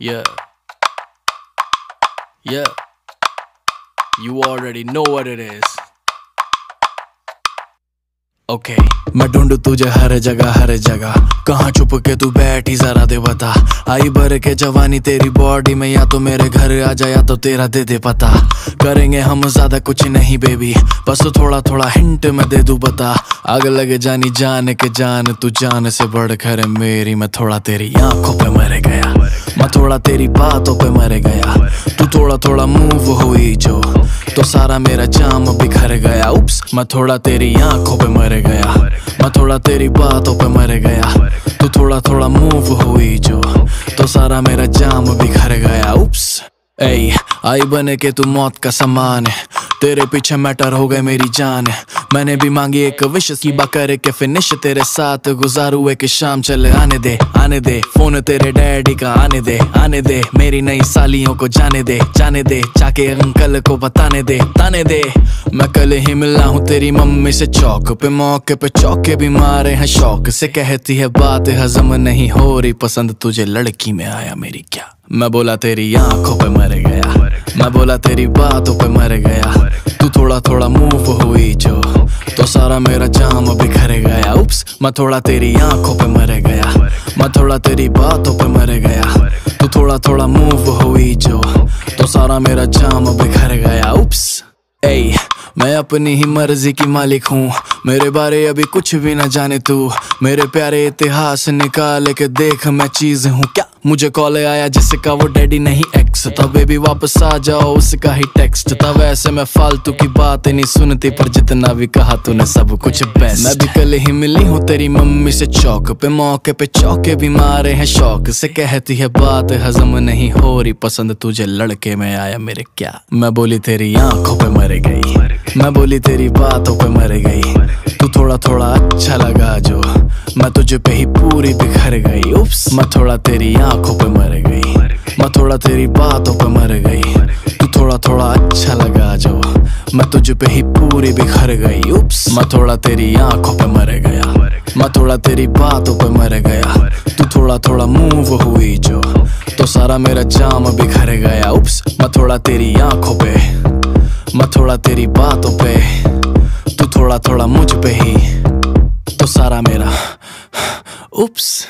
Yeah. Yeah. You already know what it is. Okay okay. मैं ढूंढू तुझे हर जगह हर जगह कहाँ छुप के तू बैठी, जरा दे बता आई भर के जवानी तेरी बॉडी में, या तो मेरे घर आ जा, या तो तेरा दे दे पता करेंगे हम ज़्यादा कुछ नहीं बेबी बस थोड़ा थोड़ा हिंट मैं दे दू बता आग लगे जानी जान के जान, तू जान से बढ़ कर मेरी मैं थोड़ा तेरी आँखों पे मर गया थोड़ा तेरी बातों पे मर गया। तू थोड़ा थोड़ा मूव हुई जो। तो सारा मेरा जाम बिखर गया। उप्स मैं थोड़ा तेरी आँखों पे मर गया। मैं थोड़ा तेरी बातों पे मर गया। तू थोड़ा थोड़ा मूव हुई जो। तो सारा मेरा जाम बिखर गया। उप्स ऐ, आई बने के तू मौत का सामान है। तेरे पीछे मैटर हो गए मेरी जान। मैंने भी मांगी एक विश की बकर के फिनिश तेरे साथ गुजारू एक शाम चले, आने दे आने दे। फ़ोन तेरे डैडी का, आने दे आने दे। मेरी नई सालियों को जाने दे जाने दे। जाके अंकल को बताने दे, ताने दे। मैं कल ही मिला हूँ तेरी मम्मी से चौक पे, मौके पे चौके भी मारे हैं शौक से। कहती है बात, हजम नहीं हो रही। पसंद तुझे लड़की में आया मेरी क्या? मैं बोला तेरी आँखों पे मर गया। मैं बोला तेरी बातों पे मर गया। तू थोड़ा थोड़ा मूव हुई जो। तो सारा मेरा जाम बिखर गया। उप्स मैं थोड़ा तेरी आँखों पे मर गया। मैं थोड़ा तेरी बातों पे मर गया। तू थोड़ा थोड़ा मूव हुई जो। तो सारा मेरा जाम बिखर गया। उप्स ए मैं अपनी ही मर्ज़ी की मालिक हूँ। मेरे बारे अभी कुछ भी ना जाने तू। मेरे प्यारे इतिहास निकाल के देख मैं चीज़ हूँ क्या? मुझे कॉल आया जिसका वो डैडी नहीं एक्स था। बेबी वापस आ जाओ, उसका ही टेक्स्ट तब ऐसे मैं फालतू की बात नहीं सुनती, पर जितना भी कहा तूने सब कुछ बेस्ट मैं भी कल ही मिली हूँ तेरी मम्मी से चौक पे। मौके पे चौके भी मारे हैं शौक से। कहती है बात हजम नहीं हो रही। पसंद तुझे लड़के में आया मेरे क्या? मैं बोली तेरी आँखों पे मर गई। मैं बोली तेरी बातों पे मर गई। तू थोड़ा थोड़ा अच्छा लगा जो। मैं तुझे पे ही पूरी बिखर गई। उप्स मैं थोड़ा तेरी आँखों पे मर गई। मैं थोड़ा तेरी बातों पे मर गई। तू थोड़ा थोड़ा अच्छा लगा जो। मैं तुझे पे ही पूरी बिखर गई। उप्स मैं थोड़ा तेरी आँखों पे मर गया। मैं थोड़ा तेरी बातों पे मर गया। तू थोड़ा थोड़ा मूव हुई जो। तो सारा मेरा जाम बिखर गया। उप्स मैं थोड़ा तेरी आँखों पे। मैं थोड़ा तेरी बातों पे। थोड़ा थोड़ा मुझ पे ही तो सारा मेरा। उप्स।